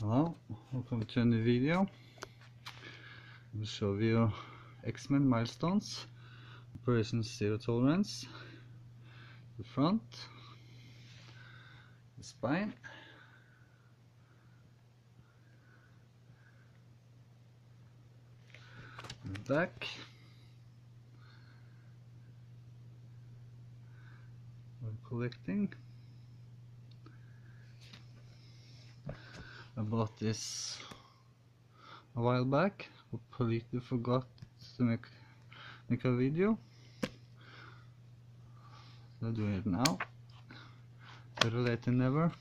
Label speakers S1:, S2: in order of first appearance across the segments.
S1: Hello, welcome to a new video. I'll show you X-Men milestones, Operation Zero Tolerance, the front, the spine, the back, collecting. I bought this a while back. I Completely forgot to make make a video. So I'm doing it now. Better late than never,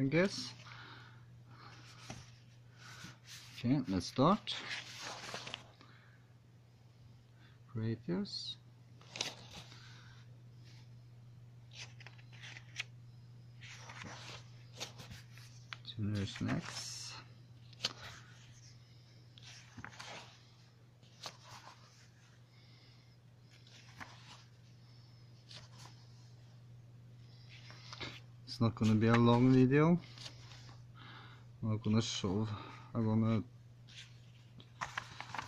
S1: I guess. Okay, let's start. Creators. Junior snacks. It's not gonna be a long video. I'm not gonna show. I'm gonna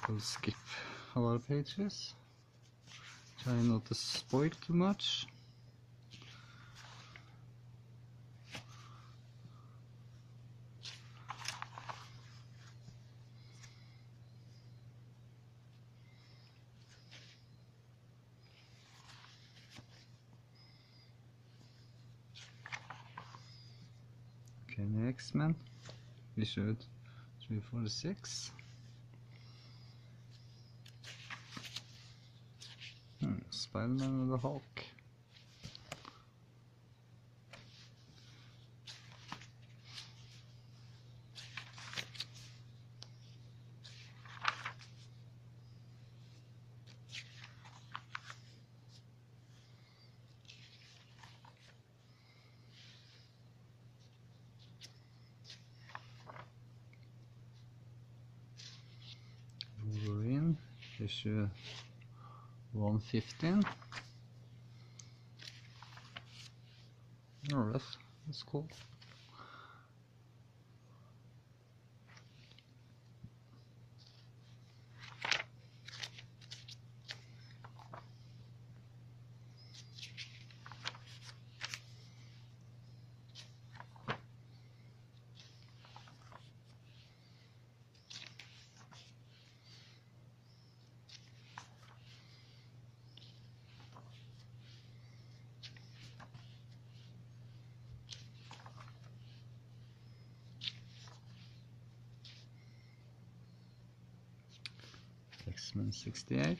S1: I'll skip a lot of pages. Try not to spoil too much. Okay, next man. We should 346. Hmm, Spider-Man and the Hulk. Issue 115. Oh, that's, that's cool. X-Men 68.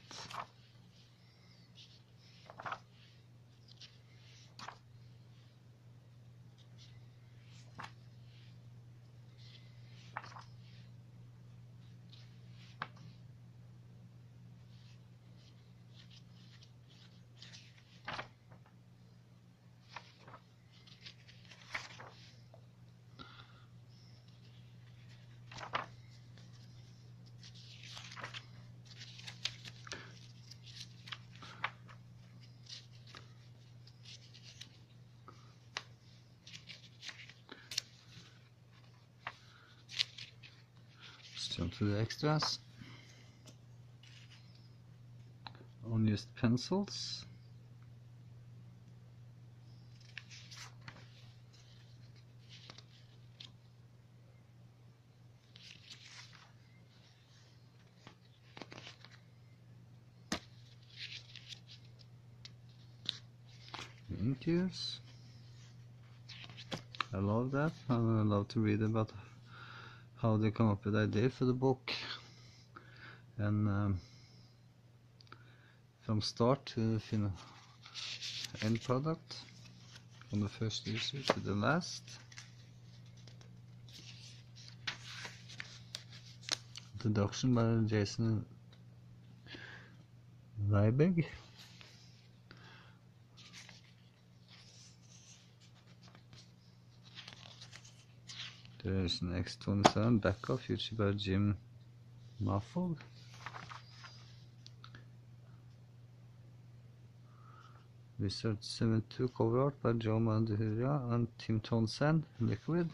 S1: Let's to the extras. Unused pencils. I love that. I love to read about how they come up with the idea for the book. And um, from start to fin end product from the first issue to the last. Introduction by Jason There is next one sound back off YouTube Jim Muffled. Wizard 72 cover art by Joe Madureira and Tim Townsend, Liquid.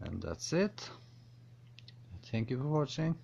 S1: And that's it. Thank you for watching.